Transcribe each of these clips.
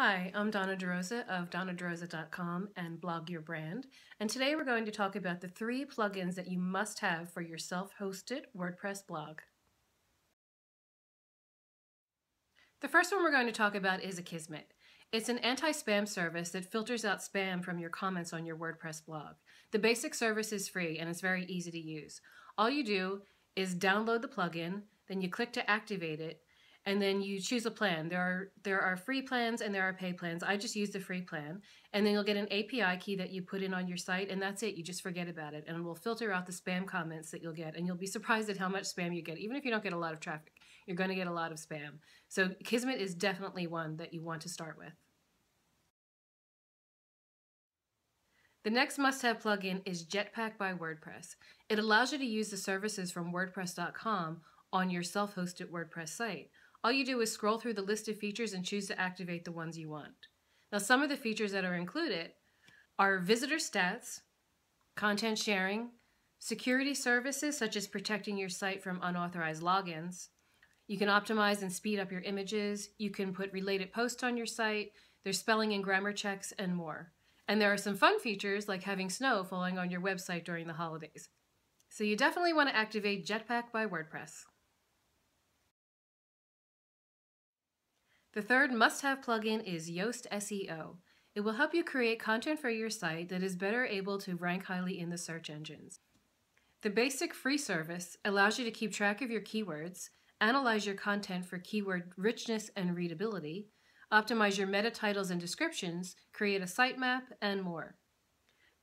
Hi, I'm Donna DeRosa of donnaderosa.com and Blog Your Brand, and today we're going to talk about the three plugins that you must have for your self-hosted WordPress blog. The first one we're going to talk about is Akismet. It's an anti-spam service that filters out spam from your comments on your WordPress blog. The basic service is free and it's very easy to use. All you do is download the plugin, then you click to activate it, and then you choose a plan. There are there are free plans and there are pay plans. I just use the free plan, and then you'll get an API key that you put in on your site, and that's it. You just forget about it, and it will filter out the spam comments that you'll get, and you'll be surprised at how much spam you get. Even if you don't get a lot of traffic, you're going to get a lot of spam. So Akismet is definitely one that you want to start with. The next must-have plugin is Jetpack by WordPress. It allows you to use the services from WordPress.com on your self-hosted WordPress site. All you do is scroll through the list of features and choose to activate the ones you want. Now, some of the features that are included are visitor stats, content sharing, security services such as protecting your site from unauthorized logins. You can optimize and speed up your images. You can put related posts on your site. There's spelling and grammar checks and more. And there are some fun features like having snow falling on your website during the holidays. So you definitely want to activate Jetpack by WordPress. The third must-have plugin is Yoast SEO. It will help you create content for your site that is better able to rank highly in the search engines. The basic free service allows you to keep track of your keywords, analyze your content for keyword richness and readability, optimize your meta titles and descriptions, create a sitemap, and more.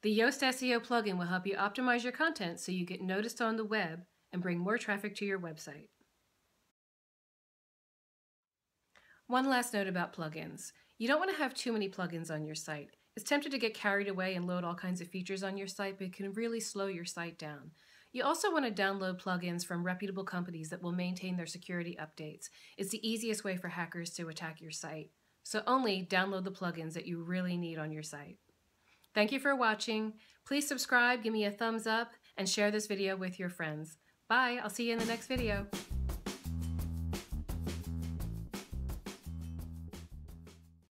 The Yoast SEO plugin will help you optimize your content so you get noticed on the web and bring more traffic to your website. One last note about plugins. You don't want to have too many plugins on your site. It's tempted to get carried away and load all kinds of features on your site, but it can really slow your site down. You also want to download plugins from reputable companies that will maintain their security updates. It's the easiest way for hackers to attack your site. So only download the plugins that you really need on your site. Thank you for watching. Please subscribe, give me a thumbs up, and share this video with your friends. Bye, I'll see you in the next video.